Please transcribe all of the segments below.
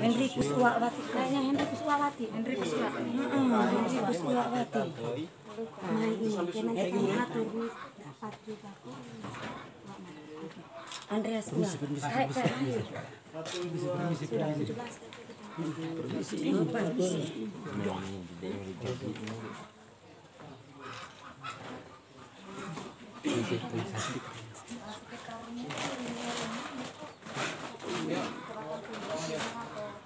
Henry Kuswawati. Kayaknya Henry Kuswawati. Henry Kuswawati. Heeh, Henry Kuswawati. Nah ini kena ngatur di dapat juga kok. Andreas dua. Kayak kayak ini.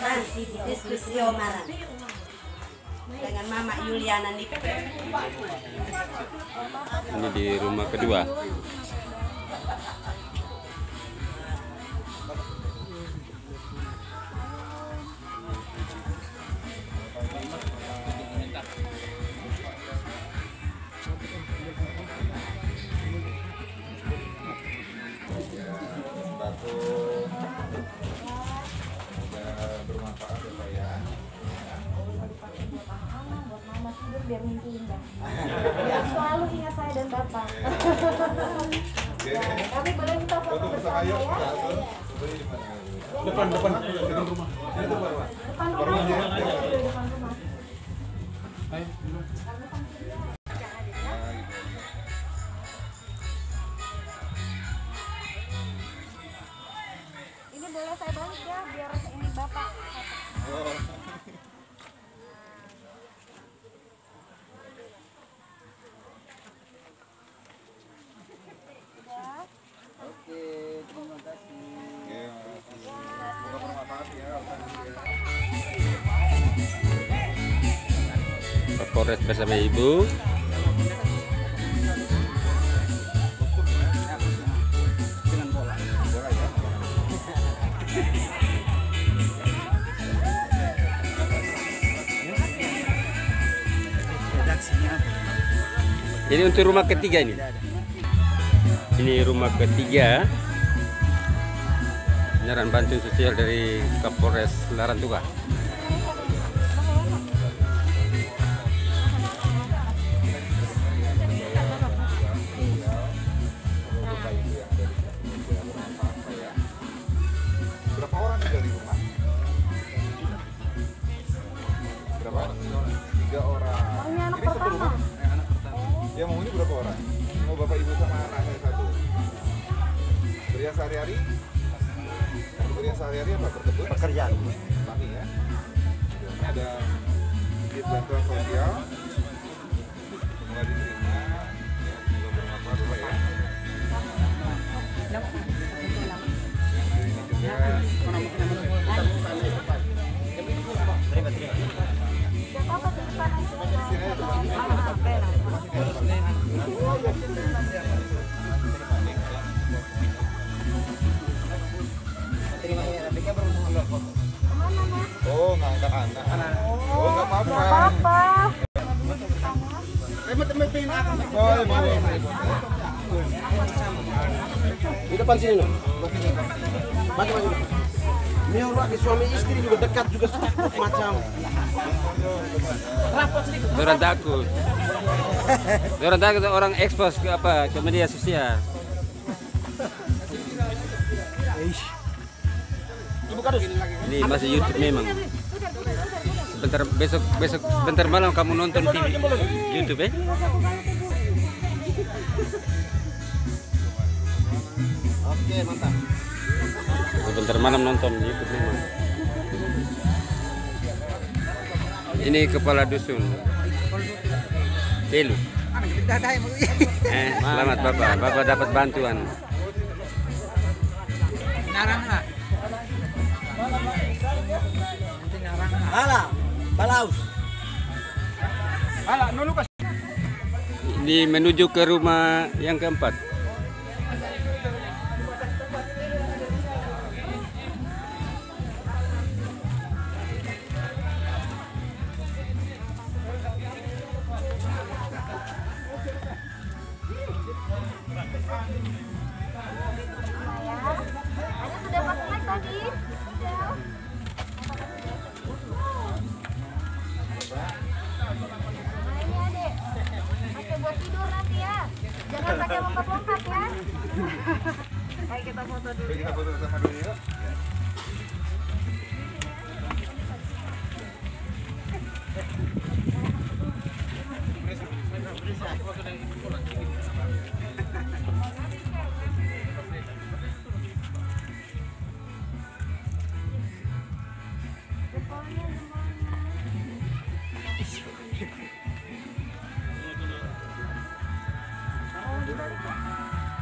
Nanti diskusi Omaran dengan Mama Yuliana Nipte. Ini di rumah kedua. Biar mimpi indah. Biar selalu ingat saya dan bapak. Kami boleh minta foto bersama ya. di mana depan depan depan rumah Depan rumah. Depan rumah. Kapolres bersama ibu. Ini untuk rumah ketiga ini. Ini rumah ketiga. Penyerahan bantuan sosial dari Kapolres Larantuka. Berian sehari-hari? Berian sehari-hari apa? Berkebun pekerjaan. Tani ya. Ini ada sedikit bantuan sosial. Semoga diterima. Ya semoga bermanfaat bapak ya? Ini juga. Bapak di Oh, ngangkat anak. Oh, nggak apa-apa. Nggak apa-apa. Boleh. di depan sini no maju maju ini orang suami istri juga dekat juga macam Orang takut. Orang takut orang ekspos ke apa ke media sosial. Ini masih YouTube memang. Sebentar besok besok sebentar malam kamu nonton TV YouTube ya. oke mantap Sebentar malam nonton YouTube memang. Ini kepala dusun. Telu. Eh, selamat Bapak. Bapak dapat bantuan. Bala, balaus. Ini menuju ke rumah yang keempat. lompat-lompat. Ayo kita foto dulu. Ya. Kita foto sama dulu yuk.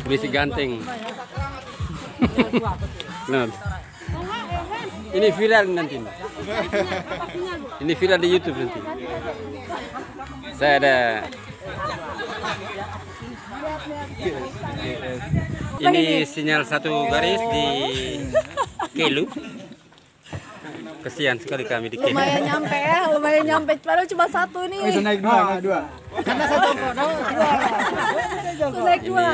polisi ganteng nah. ini viral nanti. Ini viral di YouTube nanti. Saya ada. Ini sinyal satu garis di Kelu. Kesian sekali kami di Kelu. Lumayan nyampe ya lumayan nyampe. Padahal cuma satu nih Bisa naik dua, naik dua. Sudah naik dua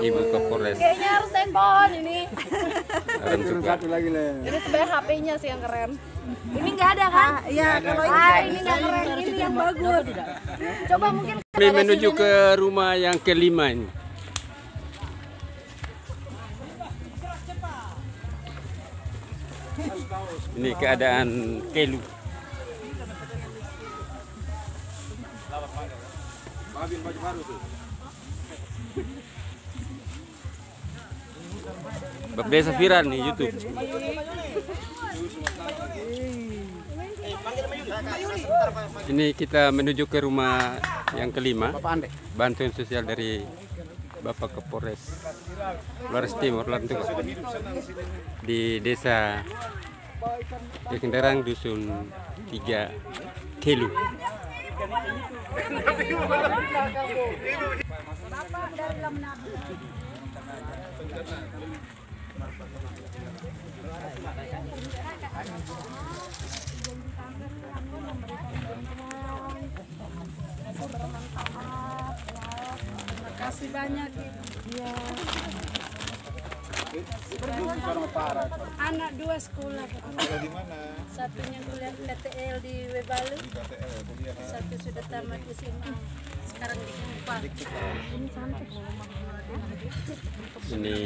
Ibu Kapolres kayaknya harus handphone ini. Suka satu lagi lah. ini sebenarnya HP-nya sih yang keren. Ini nggak ada kan? Iya kalau ini ah, ini nggak keren. Ini yang bagus. coba mungkin kami menuju ke rumah yang kelima ini. Ini keadaan Kelu Bab desa viral nih YouTube. Ini kita menuju ke rumah yang kelima. Bantuan sosial dari Bapak Kapolres Flores Timur Lantung di desa Kendarang Dusun 3 Kelu. Kasih banyak ya anak dua sekolah di mana? Satunya kuliah PTL di Webalu. KTL satu sudah tamat di sini. Sekarang di Kumpang Ini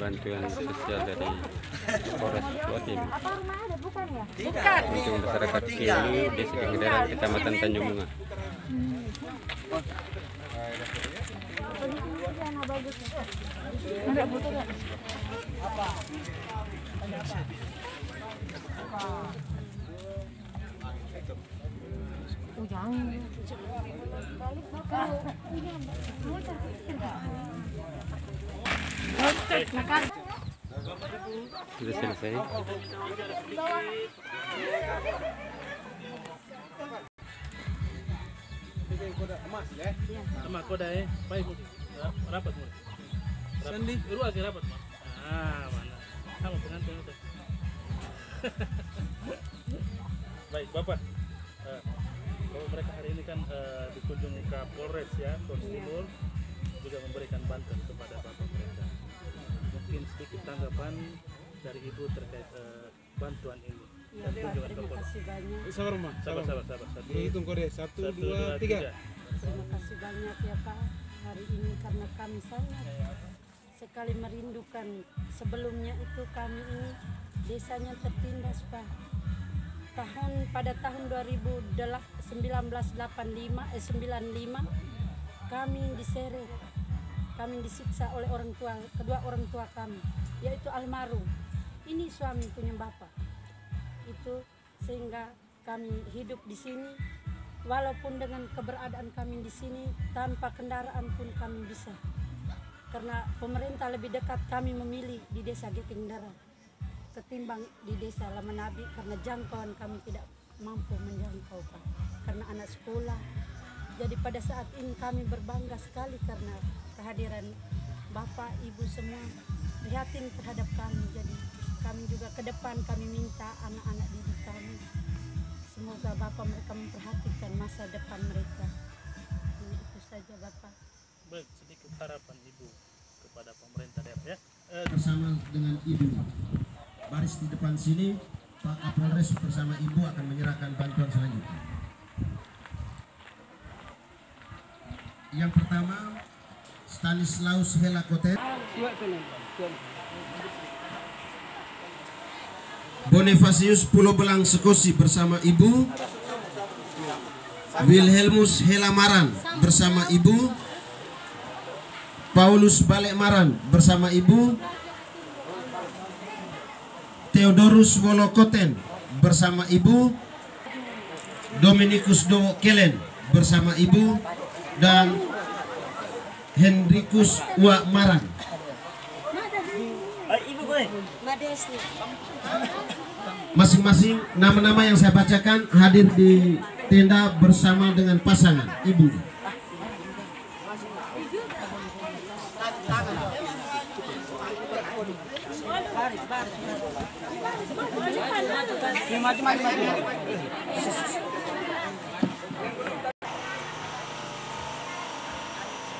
bantuan sosial dari Polres Jawa Timur. Bukan untuk masyarakat Kelu, Desa Kendaraan, Kecamatan Tanjung Bunga. Sudah selesai. Emak kau dah eh, baik mu. Rapat mu. Sandi, iru lagi rapat mu. Ah, mana? Sama pengantin itu. Baik, Bapak. Eh, bahwa mereka hari ini kan eh, dikunjungi ke Polres ya, Polres Timur juga memberikan bantuan kepada Bapak mereka. Mungkin sedikit tanggapan dari Ibu terkait eh, bantuan ini dan kunjungan ke Polres. kasih banyak Sabar, Ma. Sabar, sabar, sabar. Satu, Hitung kode. Satu, satu, dua, tiga. Terima kasih banyak ya Pak hari ini karena kami sangat sekali merindukan. Sebelumnya itu kami ini desanya tertindas Pak. Tahun pada tahun 2019 85 eh 95 kami diseret. Kami disiksa oleh orang tua kedua orang tua kami yaitu almarhum. Ini suami punya bapak. Itu sehingga kami hidup di sini. Walaupun dengan keberadaan kami di sini tanpa kendaraan pun kami bisa karena pemerintah lebih dekat kami memilih di desa Gekendara ketimbang di desa Lamanabi karena jangkauan kami tidak mampu menjangkau Pak. Karena anak sekolah. Jadi pada saat ini kami berbangga sekali karena kehadiran bapak ibu semua prihatin terhadap kami. Jadi kami juga ke depan kami minta anak-anak didik kami. Semoga bapak mereka memperhatikan masa depan mereka. Ini itu saja bapak Sedikit harapan Ibu kepada pemerintah daerah ya. Eh, bersama dengan ibu. Baris di depan sini Pak Kapolres bersama ibu akan menyerahkan bantuan selanjutnya. Yang pertama Stanislaus Helakotet Bonifasius Pulau Belang Sekosi bersama ibu. Wilhelmus Helamaran bersama ibu Paulus Balekmaran bersama ibu Theodorus Wolokoten bersama ibu Dominikus Do Kelen bersama ibu dan Hendrikus Wa Maran. Masing-masing nama-nama yang saya bacakan hadir di tenda bersama dengan pasangan ibu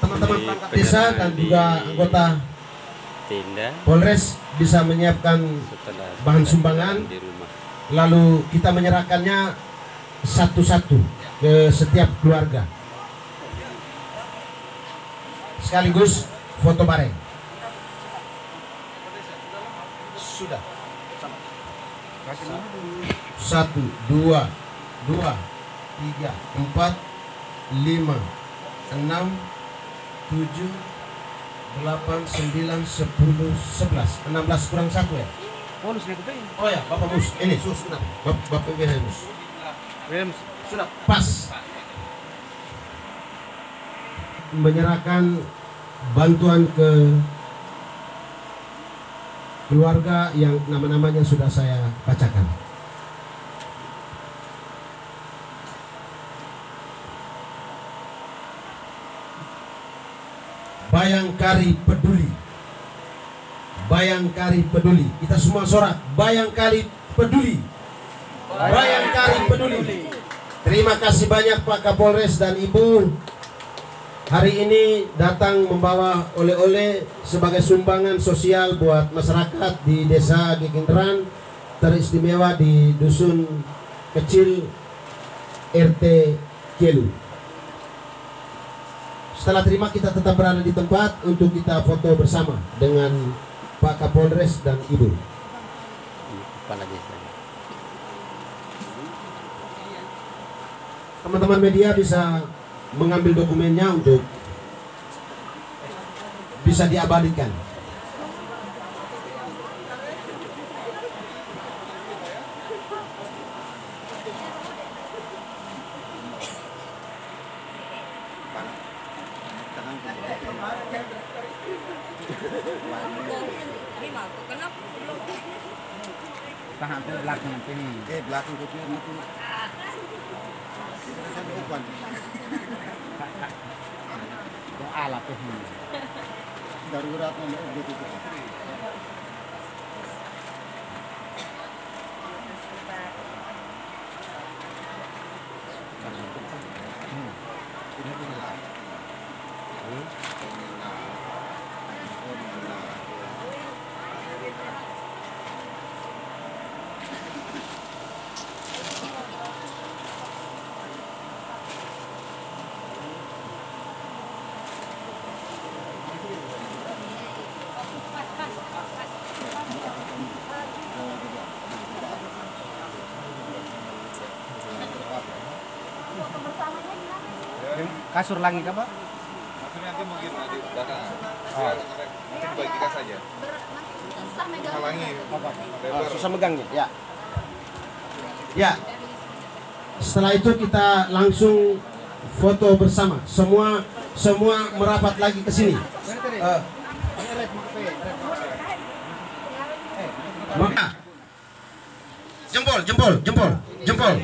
teman-teman perangkat desa dan juga anggota Tenda. Polres bisa menyiapkan bahan sumbangan. di rumah. lalu kita menyerahkannya satu-satu ke setiap keluarga. Sekaligus foto bareng sudah satu dua dua tiga empat lima enam tujuh delapan sembilan sepuluh sebelas enam belas kurang satu ya Oh ya, Bapak Mus. Ini sus, sudah. Bapak, Bapak. Wilhelmus. Sudah. Pas. Menyerahkan bantuan ke keluarga yang nama-namanya sudah saya bacakan. Bayangkari peduli. Bayangkari peduli. Kita semua sorak. Bayangkari peduli. Bayangkari peduli. Terima kasih banyak Pak Kapolres dan Ibu. Hari ini datang membawa oleh-oleh sebagai sumbangan sosial buat masyarakat di Desa Gegenderan teristimewa di dusun kecil RT Kelu. Setelah terima kita tetap berada di tempat untuk kita foto bersama dengan Pak Kapolres dan Ibu. Teman-teman media bisa mengambil dokumennya untuk bisa diabadikan. Tahan ke belakang sini. Eh, belakang kopi itu. Kita sampai Doa lah tuh. Darurat nomor gitu. Kasur lagi kah, Pak? Maksudnya nanti mungkin nanti belakang. Oh. Nanti dibagikan saja. Halangi. Lebar. Susah megangnya, ya. Ya. Setelah itu kita langsung foto bersama. Semua semua merapat lagi ke sini. Eh, maka jempol, jempol, jempol, jempol.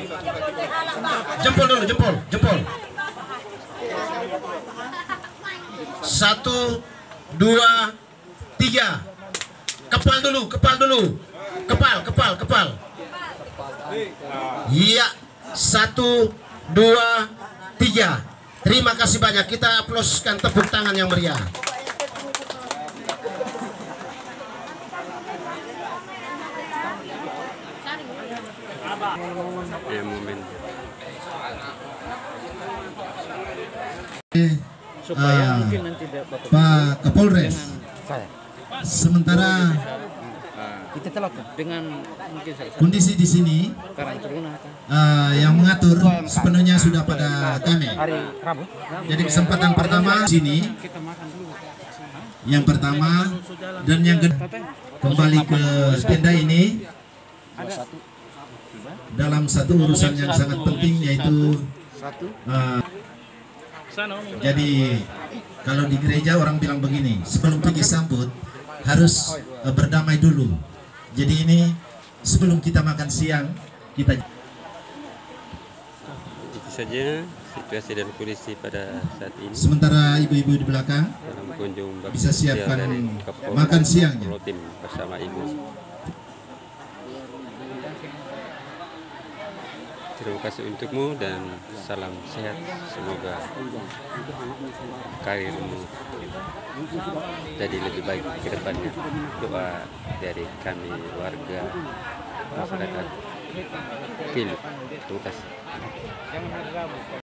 Jempol dulu, jempol, jempol. Satu, dua, tiga. Kepal dulu, kepal dulu. Kepal, kepal, kepal. Iya, satu, dua, tiga. Terima kasih banyak. Kita aplauskan tepuk tangan yang meriah. Ya. Supaya Ah. mungkin nanti bapak Pak Kapolres. Sementara Kita telah dengan mungkin saya kondisi di sini uh, yang mengatur sepenuhnya sudah pada kami. hari Rabu Jadi kesempatan pertama di sini yang pertama dan yang kedua kembali ke tenda ini dalam satu urusan yang sangat penting yaitu uh. Jadi kalau di gereja orang bilang begini sebelum pergi sambut harus uh, berdamai dulu. Jadi ini sebelum kita makan siang kita Itu saja situasi dan kondisi pada saat ini sementara ibu-ibu di belakang Bisa siapkan makan siangnya. Bersama ibu. Terima kasih untukmu dan salam sehat. Semoga karirmu jadi lebih baik ke depannya. Doa dari kami warga masyarakat Philip. Terima kasih.